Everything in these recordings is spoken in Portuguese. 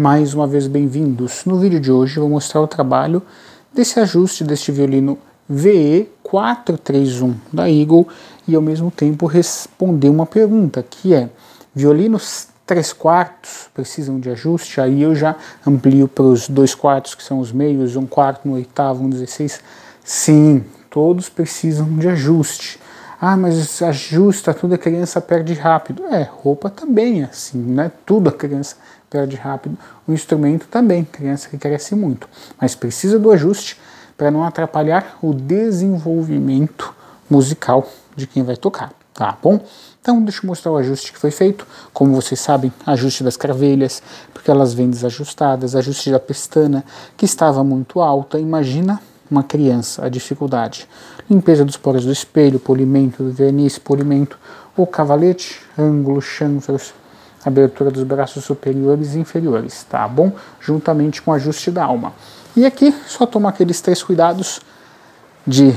Mais uma vez bem-vindos. No vídeo de hoje vou mostrar o trabalho desse ajuste deste violino VE431 da Eagle e ao mesmo tempo responder uma pergunta que é violinos 3 quartos precisam de ajuste? Aí eu já amplio para os 2 quartos que são os meios, um quarto, um oitavo, um 16. Sim, todos precisam de ajuste. Ah, mas ajusta tudo, a criança perde rápido. É, roupa também é assim, né? Tudo a criança perde rápido. O instrumento também, criança que cresce muito. Mas precisa do ajuste para não atrapalhar o desenvolvimento musical de quem vai tocar, tá bom? Então, deixa eu mostrar o ajuste que foi feito. Como vocês sabem, ajuste das cravelhas, porque elas vêm desajustadas, ajuste da pestana, que estava muito alta. Imagina uma criança, a dificuldade. Limpeza dos poros do espelho, polimento do verniz, polimento, o cavalete, ângulo, chanfros, abertura dos braços superiores e inferiores, tá bom? Juntamente com o ajuste da alma. E aqui só toma aqueles três cuidados de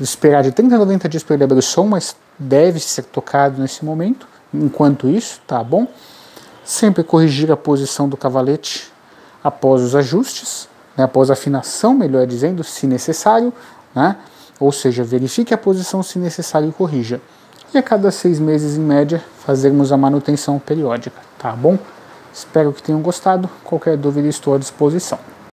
esperar de 30 a 90 dias para ele abrir o som, mas deve ser tocado nesse momento. Enquanto isso, tá bom? Sempre corrigir a posição do cavalete após os ajustes, né, após afinação, melhor dizendo, se necessário, né? ou seja, verifique a posição se necessário e corrija. E a cada seis meses, em média, fazermos a manutenção periódica, tá bom? Espero que tenham gostado. Qualquer dúvida, estou à disposição.